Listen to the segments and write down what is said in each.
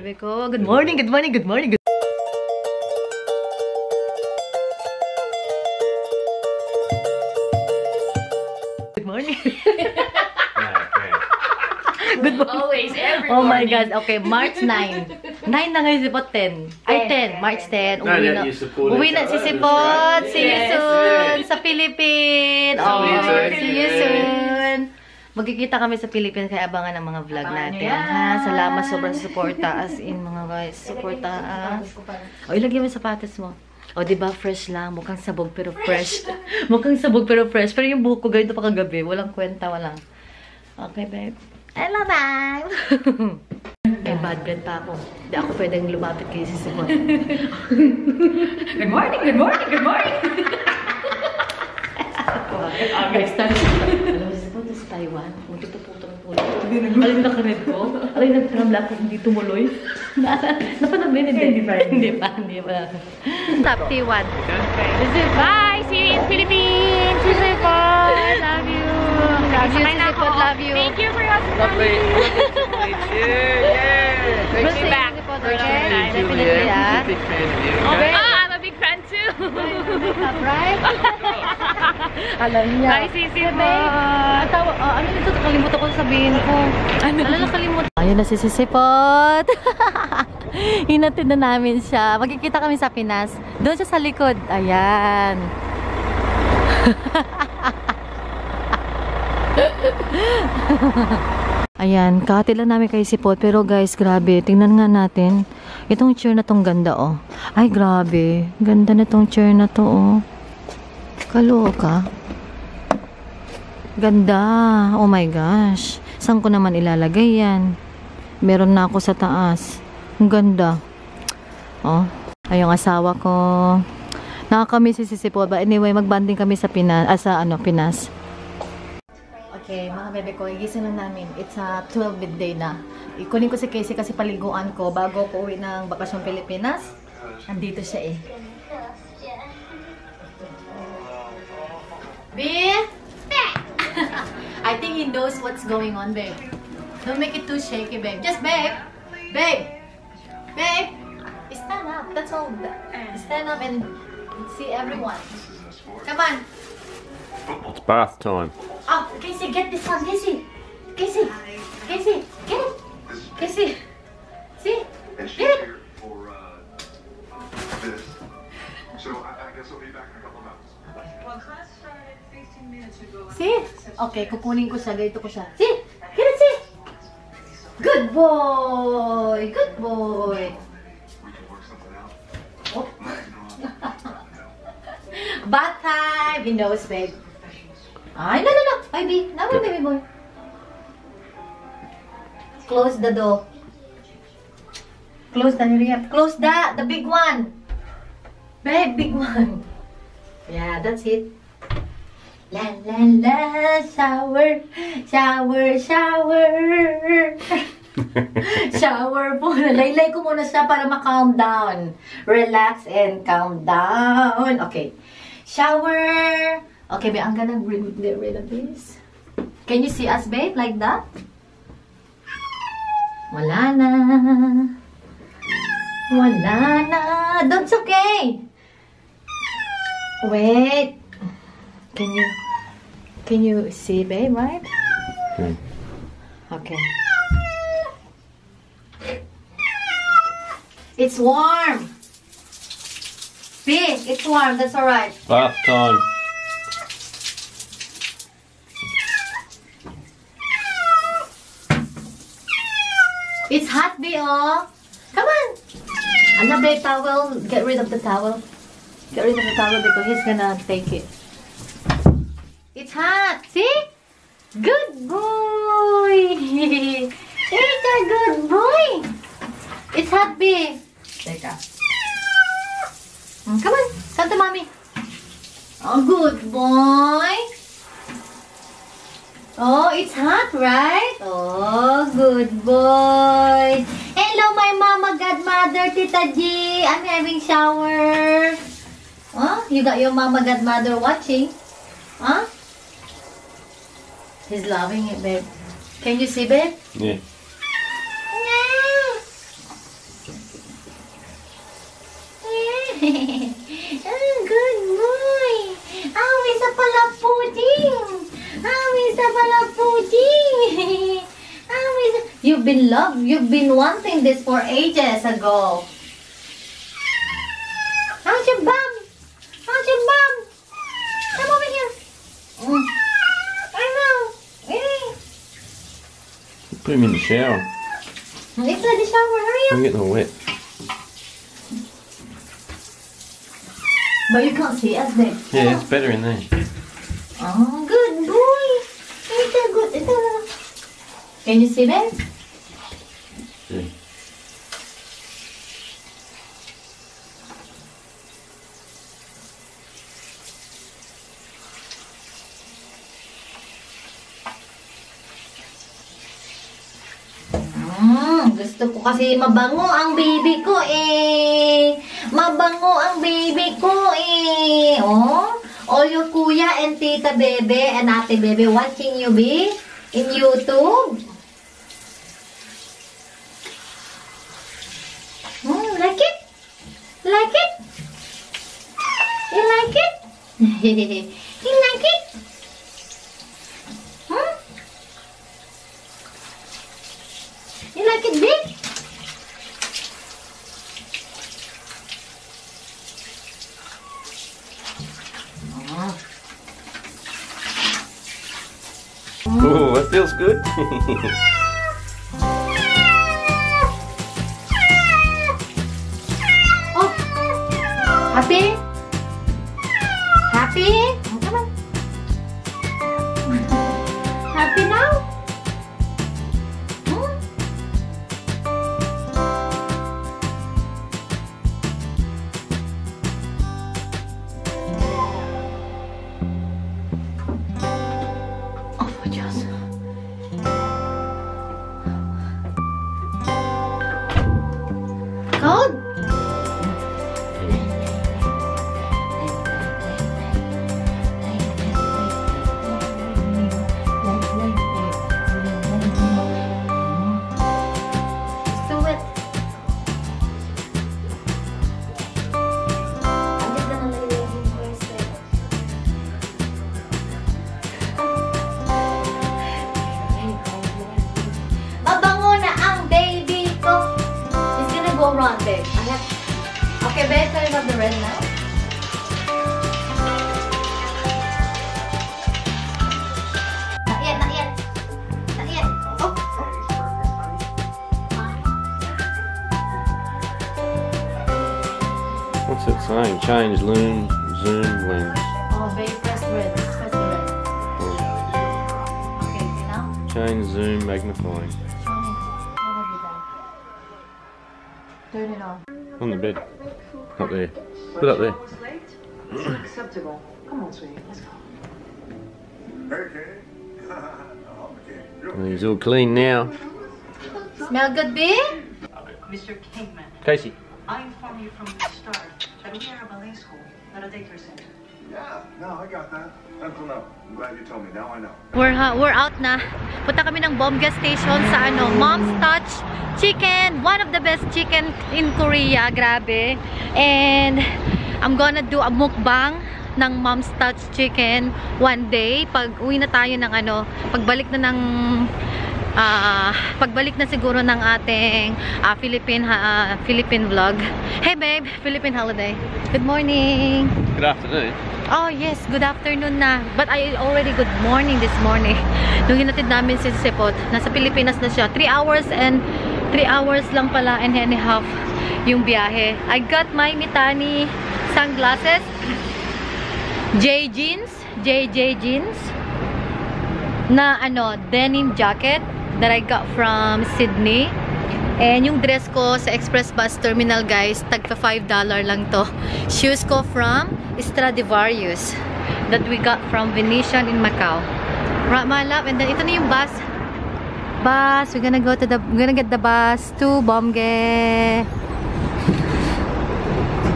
bebe ko. Good morning, good morning, good morning. Good Good morning. Good morning. Always, every Oh my morning. God. Okay, March 9. 9 na ngayon si Pot 10. Ay, 10. March 10. No, Uwi na. Uwi na si Sipot. See you soon sa Philippines. Oh, see you soon. Magkikita kami sa Philippines kaya abangan ang mga vlog Abangan natin. Ha? Salamat sobrang suporta. As in, mga guys, suporta. O, ilagay mo yung sapatos mo. O, di ba fresh lang. Mukhang sabog pero fresh. Mukhang sabog pero fresh. Pero yung buhok ko ganito pa kagabi. Walang kwenta, walang. Okay, babe. Hello, bye! May bad breath pa ako. Hindi ako pwedeng lumapit kay si Simon. Good morning, good morning, good morning. Next time, Simon, sa Taiwan, kung tutuputong pulo. Alam na kanet ko? Alam na nagkaramla ko, hindi tumuloy. Yun, hindi? Hindi pa. Hindi pa, hindi pa. Top T1. Bye! See you in Philippines! See you po! Love you! Love you, ako. love you. Thank you for your Lovely. hospitality. yeah. Thank you. back. Okay? Definitely, ah. Oh, I'm a big fan too. Makeup, right? Alam niya. Bye, Sisi babe. Ang tawa, ah, ano nito? Nakalimutan ko sabihin ko. Ano? Ano nakalimutan? Ayun na si Sisipot. Hinatid na namin siya. Magkikita kami sa Pinas. Doon siya sa likod. Ayan. Ayan, kahati lang namin kay Sipot. Pero guys, grabe. Tingnan nga natin. Itong chair na tong ganda, oh. Ay, grabe. Ganda na tong chair na to, oh. Kaloka. Ganda. Oh my gosh. Saan ko naman ilalagay yan? Meron na ako sa taas. Ang ganda. Oh. Ay, asawa ko. Nakakamiss si Sisipot. But anyway, magbanding kami sa Pinas. Ah, sa ano, Pinas. Okay, mga bebe ko, igising na namin. It's a 12 midday na. Ikunin ko si Casey kasi paliguan ko bago ko uwi ng bakasyon Pilipinas. Andito siya eh. B? I think he knows what's going on, babe. Don't make it too shaky, babe. Just babe. Babe. Babe. Stand up. That's all. Stand up and see everyone. Come on. It's bath time. Oh, Casey, get this one, Casey. Casey, Casey, get it. Casey, see, And she's get it. here for uh, this. So I, I guess I'll be back in a couple months. See? Okay, kukunin ko siya, ganito ko siya. See? Get it, see? Good boy! Good boy! We can work something out. Oh. You know, Bath time! He knows, babe. Ay, no, no, no! Baby, no, no, baby boy. Close the door. Close the, close the, the big one. Babe, big one. Yeah, that's it. La la la, shower, shower, shower. shower po. Laylay ko muna siya para ma-calm down. Relax and calm down. Okay. Shower. Okay, babe, I'm gonna get rid of this. Can you see us, babe, like that? Wala na. Wala na. That's okay. Wait. Can you can you see, babe, right? Hmm. Okay. It's warm. See, it's warm. That's all right. Bath time. It's hot, B, oh. Come on. Ano, babe, towel. Get rid of the towel. Get rid of the towel because he's gonna take it. It's hot. See? you got your mama godmother watching. Huh? He's loving it, babe. Can you see, babe? Yeah. oh, good boy. Awi sa pala pudding. Awi sa pala pudding. Awi sa... You've been loved. You've been wanting this for ages ago. How's your bum? Put him in the shower. Inside the shower. Hurry up. I'm getting all wet. But you can't see us there. Yeah, it's better in there. Oh, good boy. Ito, good. Ito. Can you see them? Gusto ko kasi mabango ang baby ko eh. Mabango ang baby ko eh. Oh, all your kuya and tita bebe and ate bebe watching you be in YouTube. Hmm, like it? Like it? You like it? feels good. Oh, happy? Saying? Change loom, zoom, lens. oh, babe, press red. Press the red. Okay, okay, now? Change zoom, magnifying. Show me. What have you done? Turn it on. On the bed. Up there. Put it up there. was late? It's unacceptable. Come on, sweetie, let's go. Hey, Kay. okay. You're he's all clean now. Smell good, B? Mr. Kingman, Casey. I informed you from the start that we are a ballet school, not a daycare center. Yeah, no, I got that. Until now. I'm glad you told me. Now I know. We're, ha- we're out na. Punta kami ng bomb gas station sa ano, Mom's Touch Chicken. One of the best chicken in Korea. Grabe. And I'm gonna do a mukbang ng Mom's Touch Chicken one day. Pag uwi na tayo ng ano, pagbalik na ng ah, pagbalik na siguro ng ating ah, Philippine ah, Philippine vlog. Hey babe, Philippine holiday. Good morning. Good afternoon. Oh, yes. Good afternoon na. But I already good morning this morning. Nung hinatid namin si Sepot, nasa Pilipinas na siya. 3 hours and 3 hours lang pala and a half yung biyahe. I got my Mitani sunglasses. J jeans. JJ jeans. Na ano, denim jacket that I got from Sydney. And yung dress ko sa Express Bus Terminal, guys, tagpa $5 lang to. Shoes ko from Stradivarius that we got from Venetian in Macau. Right, my love. And then, ito na yung bus. Bus. We're gonna go to the, we're gonna get the bus to Bomge.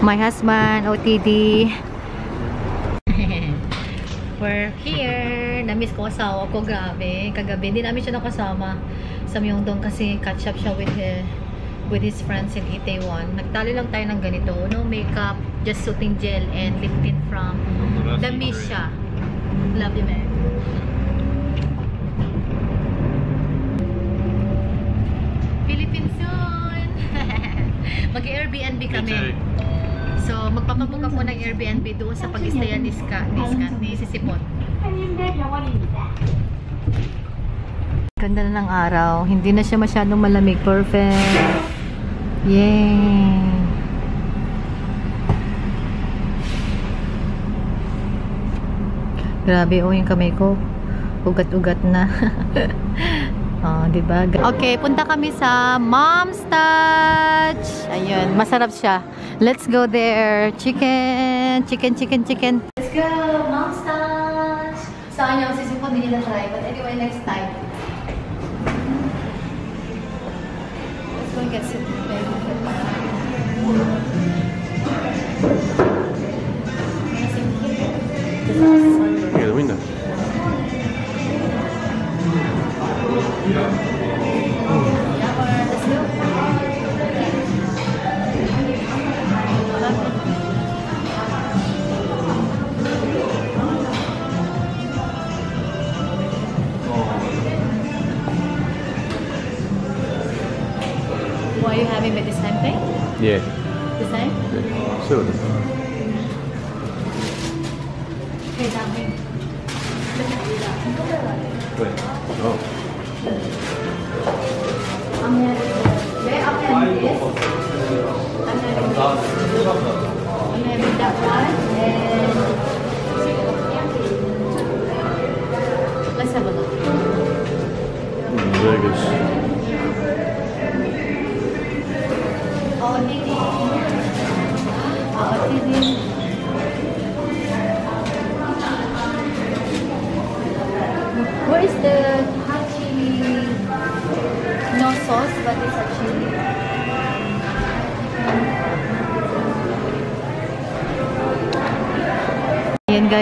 My husband, OTD for here. Na-miss ko asawa ko. Grabe. Kagabi. Hindi namin siya nakasama sa Myeongdong kasi catch up siya with, uh, with his friends in Itaewon. Nagtali lang tayo ng ganito. No makeup, just soothing gel and lip tint from The Misha. Love you, man. Philippines yun! Mag-Airbnb kami. So, magpapabook ako ng Airbnb doon sa pag-istayan ni Ska, ni Ska, ni Sisipon. Ganda na ng araw. Hindi na siya masyadong malamig. Perfect. Yay! Grabe, oh, yung kamay ko. Ugat-ugat na. oh, di ba? Okay, punta kami sa Mom's Touch. Ayun, masarap siya. Let's go there. Chicken, chicken, chicken, chicken.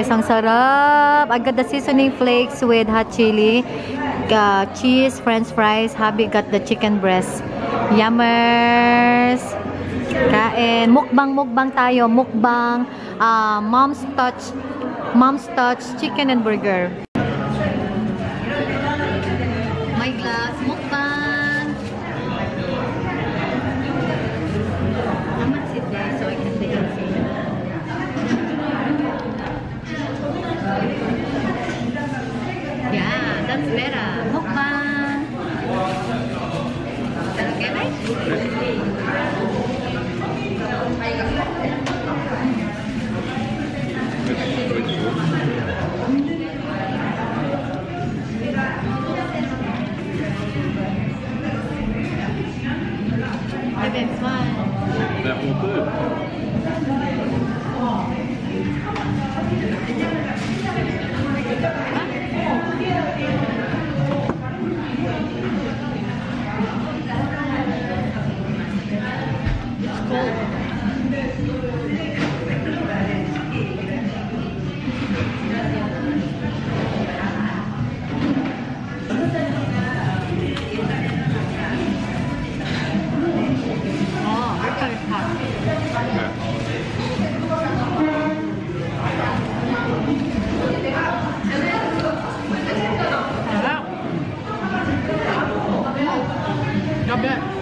Guys, ang sarap. I got the seasoning flakes with hot chili, uh, cheese, french fries. Habi got the chicken breast. Yummers! Kain. Mukbang, mukbang tayo. Mukbang. Uh, mom's touch. Mom's touch chicken and burger. My glass. Mukbang. I'm gonna sit there so I can take a seat. Yeah, that's better. Mukbang. Okay, right? Having fun. That will do. Va bene.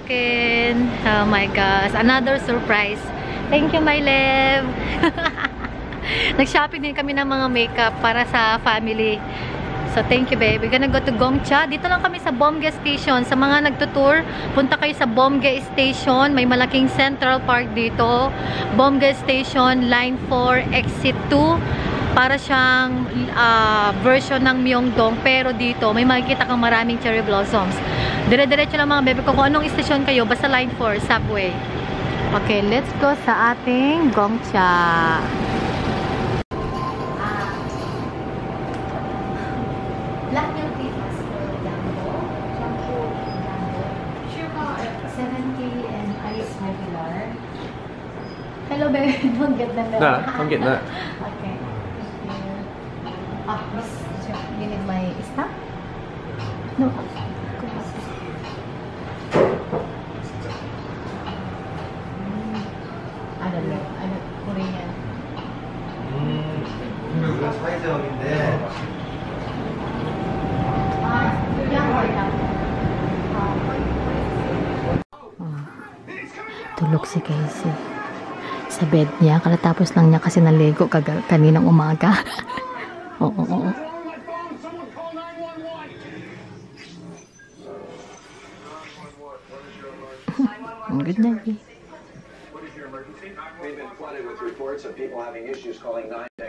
Sa akin. Oh my gosh. Another surprise. Thank you, my love. Nag-shopping din kami ng mga makeup para sa family. So, thank you, babe. We're gonna go to Gongcha. Dito lang kami sa Bomge Station. Sa mga nagtutour, punta kayo sa Bomge Station. May malaking Central Park dito. Bomge Station, Line 4, Exit 2. Para siyang ah, version ng Myeongdong. Pero dito, may makikita kang maraming cherry blossoms. Dire-diretso lang mga bebe ko. Kung anong station kayo, basta Line 4, Subway. Okay, let's go sa ating Gongcha. Lahat yung tipas ko, Jumbo. Jumbo, Jumbo. 70 and ice regular. Hello, babe. Don't get them. No, I'm getting that. Okay. Thank you. Ah, miss, you need my stuff? No. Mm. Ano lang? Ano? Korean. Ah, yan, yan. Tulog si Casey. Sa bed niya. Kalatapos lang niya kasi naligo kaninang umaga.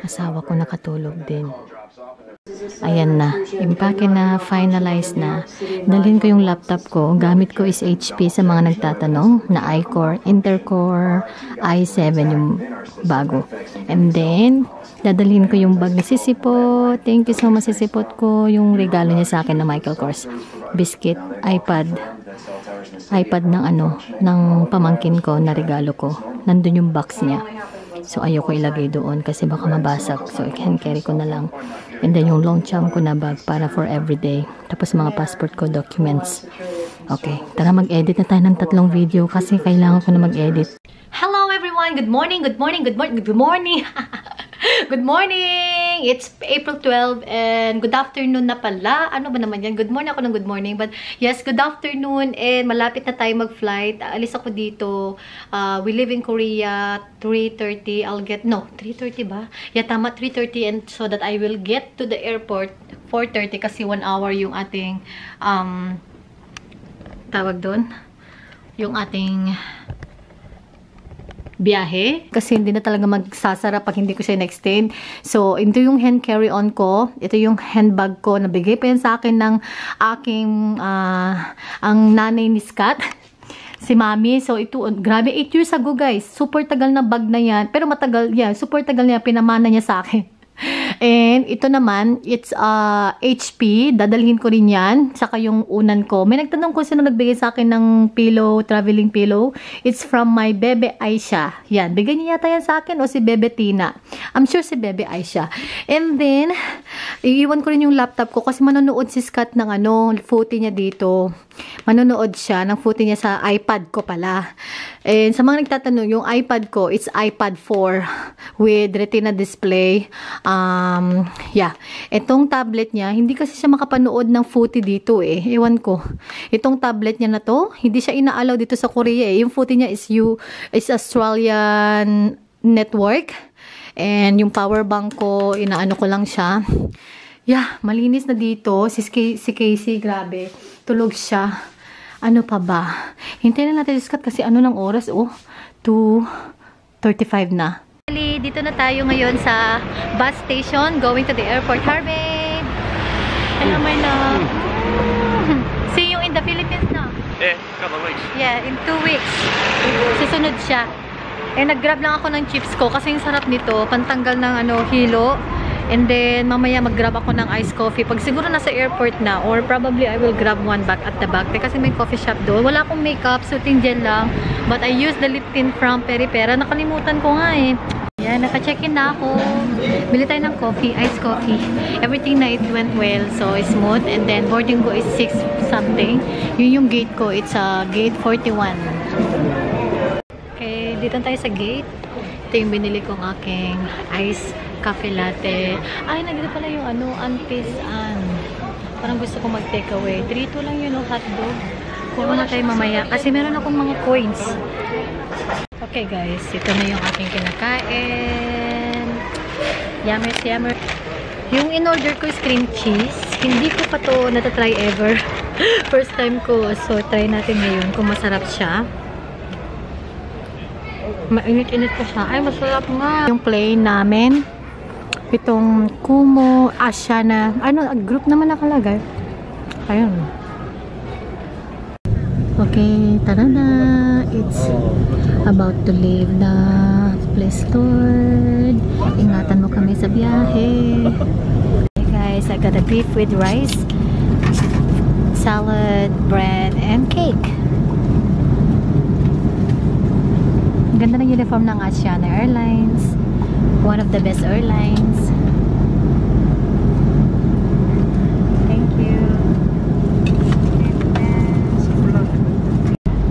Asawa ko nakatulog din. Ayan na. Impake na, finalize na. Dalhin ko yung laptop ko. Gamit ko is HP sa mga nagtatanong na iCore, Intercore, i7 yung bago. And then, dadalhin ko yung bag ni Sisipot. Thank you so much Sisipot ko. Yung regalo niya sa akin na Michael Kors. Biscuit, iPad. iPad ng ano, ng pamangkin ko na regalo ko. Nandun yung box niya. So, ayoko ilagay doon kasi baka mabasag. So, I can carry ko na lang. And then, yung long charm ko na bag para for everyday. Tapos, mga passport ko, documents. Okay. Tara, mag-edit na tayo ng tatlong video kasi kailangan ko na mag-edit. Hello, everyone! Good morning, good morning, good morning, good morning! good morning! It's April 12 and good afternoon na pala. Ano ba naman yan? Good morning ako ng good morning. But yes, good afternoon and malapit na tayo mag-flight. Alis ako dito. Uh, we live in Korea. 3.30. I'll get, no, 3.30 ba? Yeah, tama, 3.30 and so that I will get to the airport 4.30 kasi 1 hour yung ating um, tawag doon. Yung ating biyahe. Kasi hindi na talaga magsasara pag hindi ko siya in-extend. So, ito yung hand carry-on ko. Ito yung handbag ko. Nabigay pa yan sa akin ng aking, ah, ang nanay ni Scott. si Mami. So, ito, grabe, 8 years ago, guys. Super tagal na bag na yan. Pero matagal, yeah, super tagal niya, pinamana niya sa akin. And ito naman, it's uh, HP. Dadalhin ko rin yan. Saka yung unan ko. May nagtanong ko sino nagbigay sa akin ng pillow, traveling pillow. It's from my Bebe Aisha. Yan. Bigay niya yata yan sa akin o si Bebe Tina. I'm sure si Bebe Aisha. And then, iiwan ko rin yung laptop ko kasi manonood si Scott ng ano, footy niya dito. Manonood siya ng footy niya sa iPad ko pala. And sa mga nagtatanong, yung iPad ko, it's iPad 4 with retina display. Um, yeah. Itong tablet niya, hindi kasi siya makapanood ng footy dito eh. Ewan ko. Itong tablet niya na to, hindi siya inaalaw dito sa Korea eh. Yung footy niya is, you, is Australian network. And yung power bank ko, inaano ko lang siya. Yeah, malinis na dito. Si, si Casey, grabe. Tulog siya. Ano pa ba? Hintayin na natin Scott kasi ano ng oras, oh. 2.35 na. Dito na tayo ngayon sa bus station going to the airport. Harvey! Hello, my love. See you in the Philippines na. Yeah, couple weeks. Yeah, in two weeks. Susunod siya. Eh, nag-grab lang ako ng chips ko kasi yung sarap nito, pantanggal ng ano, hilo. And then, mamaya mag-grab ako ng iced coffee. Pag siguro nasa airport na, or probably I will grab one back at the back. Kasi may coffee shop doon. Wala akong makeup, suiting gel lang. But I use the lip tint from Peripera. Nakalimutan ko nga eh. Yan, naka-check-in na ako. Bili tayo ng coffee, iced coffee. Everything na it went well, so smooth. And then, boarding ko is 6 something. Yun yung gate ko. It's uh, gate 41. Okay, dito tayo sa gate. Ito yung binili kong aking ice cafe latte. Ay, nandito pala yung ano, antis an. Parang gusto ko mag-take away. 3-2 lang yun, oh, hotdog. Kuha na tayo mamaya. Kasi meron akong mga coins. Okay guys, ito na yung aking kinakain. Yummer, yummer. Yung in-order ko is cream cheese. Hindi ko pa to natatry ever. First time ko. So, try natin ngayon kung masarap siya. Mainit-init pa siya. Ay, masarap nga. Yung plain namin. Itong Kumo, Asiana. Ano, group naman nakalagay. Ayun. Okay, tara na. It's about to leave the place Lord. Ingatan mo kami sa biyahe. Okay guys, I got a beef with rice, salad, bread, and cake. Ganda ng uniform ng Asiana Airlines. One of the best airlines. Thank you.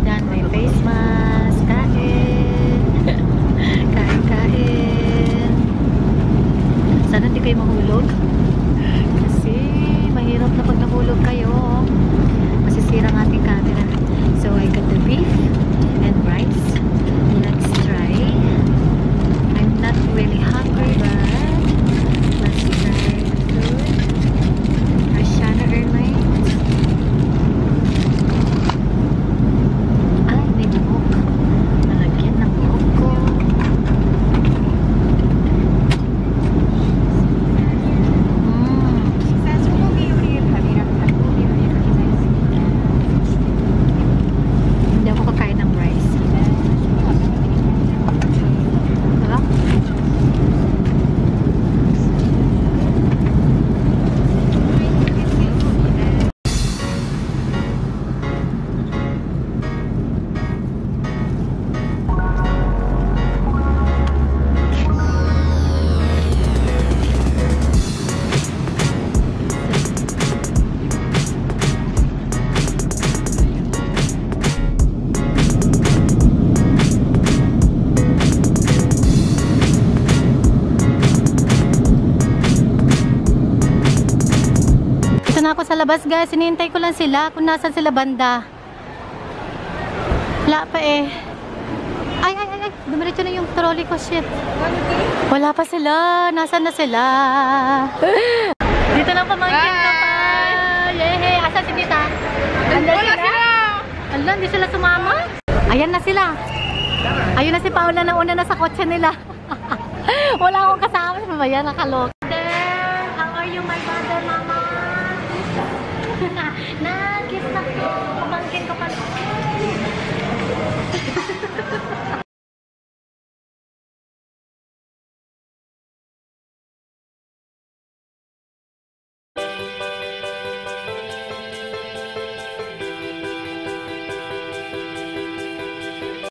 Done my face mask. Kain. kain, kain. Sana hindi kayo mahulog. Labas guys. Hinihintay ko lang sila kung nasan sila banda. Wala pa eh. Ay, ay, ay, ay. Dumiretso na yung trolley ko. Shit. Wala pa sila. Nasaan na sila? Dito na pamangkin ko pa. Yay! Asan si Tita? Andun sila? Ala, hindi sila sumama? Ayan na sila. Ayun na si Paula na una na sa kotse nila. Wala akong kasama. Ba yan? Nakalok. There!